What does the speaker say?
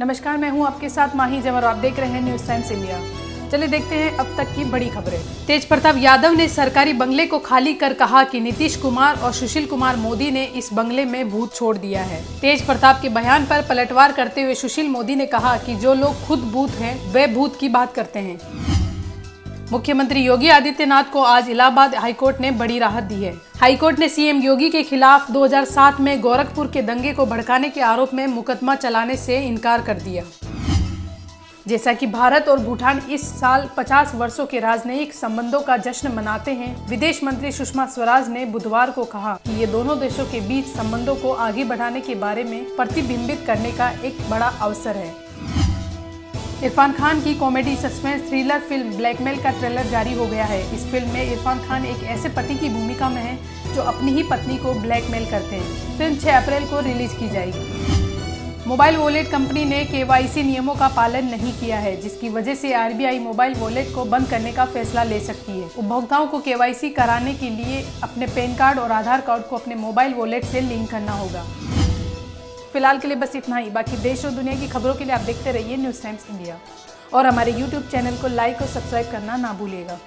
नमस्कार, मैं हूँ आपके साथ माही जवर आप देख रहे हैं न्यूज़ टाइम्स इंडिया चलिए देखते हैं अब तक की बड़ी खबरें। तेज प्रताप यादव ने सरकारी बंगले को खाली कर कहा कि नीतीश कुमार और सुशील कुमार मोदी ने इस बंगले में भूत छोड़ दिया है। तेज प्रताप के बयान पर पलटवार करते हुए सुशील मोदी ने कहा कि जो लोग खुद भूत हैं, वे भूत की बात करते हैं। मुख्यमंत्री योगी आदित्यनाथ को आज इलाहाबाद हाईकोर्ट ने बड़ी राहत दी है। हाईकोर्ट ने सीएम योगी के खिलाफ 2007 में गोरखपुर के दंगे को भड़काने के आरोप में मुकदमा चलाने से इनकार कर दिया। जैसा कि भारत और भूटान इस साल 50 वर्षों के राजनयिक संबंधों का जश्न मनाते हैं, विदेश मंत्री सुषमा स्वराज ने बुधवार को कहा कि ये दोनों देशों के बीच संबंधों को आगे बढ़ाने के बारे में प्रतिबिंबित करने का एक बड़ा अवसर है। इरफान खान की comedy suspense thriller film Blackmail का ट्रेलर जारी हो गया है। इस फ़िल्म में इरफान खान एक ऐसे पति की भूमिका में है जो अपनी ही पत्नी को ब्लैकमेल करते हैं। फ़िल्म 6 अप्रैल को रिलीज़ की जाएगी। मोबाइल वॉलेट कंपनी ने के नियमों का पालन नहीं किया है, जिसकी वजह से आरबीआई मोबाइल वॉलेट को बंद करने का फैसला ले सकती है। उपभोक्ताओं को के कराने के लिए अपने पैन कार्ड और आधार कार्ड को अपने मोबाइल वॉलेट से लिंक करना होगा। फ़िलहाल के लिए बस इतना ही। बाकी देश और दुनिया की खबरों के लिए आप देखते रहिए न्यूज़ टाइम्स इंडिया। और हमारे यूट्यूब चैनल को लाइक और सब्सक्राइब करना ना भूलिएगा।